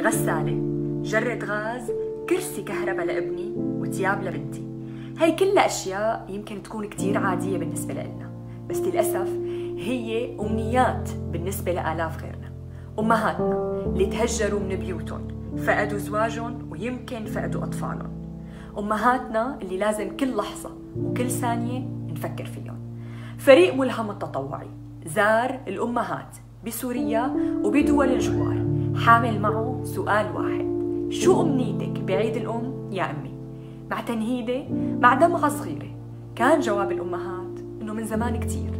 غسالة جرة غاز كرسي كهرباء لابني وتياب لبنتي. هاي كلها أشياء يمكن تكون كتير عادية بالنسبة لنا بس للأسف هي أمنيات بالنسبة لآلاف غيرنا. أمهاتنا اللي تهجروا من بيوتهم فقدوا زواجهم ويمكن فقدوا أطفالهم. أمهاتنا اللي لازم كل لحظة وكل ثانية نفكر فيهم. فريق ملهم التطوعي زار الأمهات بسوريا وبدول الجوار. حامل معه سؤال واحد. شو أمنيتك بعيد الأم يا أمي؟ مع تنهيدة مع دمعة صغيرة كان جواب الأمهات إنه من زمان كتير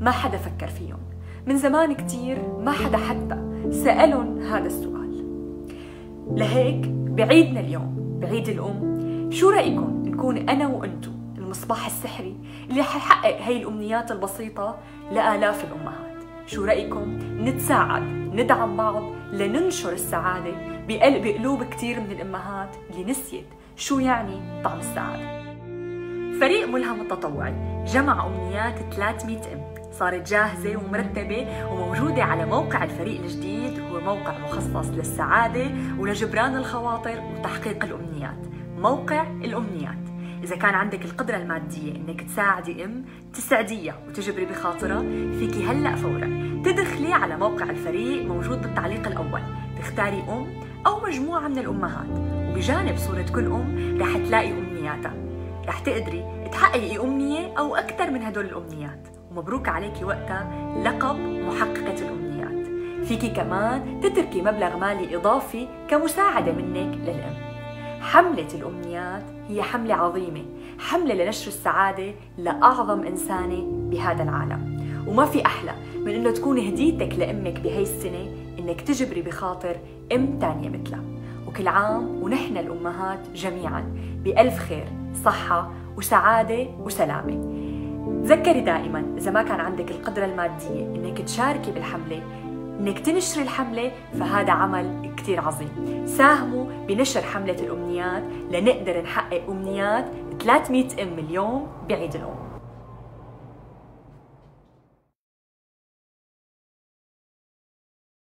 ما حدا فكر فيهم. من زمان كتير ما حدا حتى سألهم هذا السؤال. لهيك بعيدنا اليوم بعيد الأم شو رأيكم نكون أنا وأنتو المصباح السحري اللي حيحقق هاي الأمنيات البسيطة لآلاف الأمهات؟ شو رأيكم؟ نتساعد ندعم بعض لننشر السعادة بقلب قلوب كتير من الأمهات اللي نسيت شو يعني طعم السعادة. فريق ملهم التطوعي جمع أمنيات 300 أم صارت جاهزة ومرتبة وموجودة على موقع الفريق الجديد هو موقع مخصص للسعادة ولجبران الخواطر وتحقيق الأمنيات. موقع الأمنيات. إذا كان عندك القدرة المادية إنك تساعدي أم تسعديها وتجبري بخاطرها فيكي هلأ فورا. تدخلي على موقع الفريق موجود بالتعليق الأول. تختاري أم أو مجموعة من الأمهات. وبجانب صورة كل أم رح تلاقي أمنياتها. رح تقدري تحققي أمنية أو أكثر من هدول الأمنيات. ومبروك عليكي وقتها لقب محققة الأمنيات. فيكي كمان تتركي مبلغ مالي إضافي كمساعدة منك للأم. حملة الأمنيات هي حملة عظيمة حملة لنشر السعادة لأعظم إنسانة بهذا العالم. وما في أحلى من إنه تكون هديتك لأمك بهي السنة إنك تجبري بخاطر أم تانية مثلها. وكل عام ونحن الأمهات جميعا بألف خير صحة وسعادة وسلامة. تذكري دائما إذا ما كان عندك القدرة المادية إنك تشاركي بالحملة إنك تنشري الحملة فهذا عمل كتير عظيم. ساهموا بنشر حملة الأمنيات لنقدر نحقق أمنيات 300 أم اليوم بعيد الأم.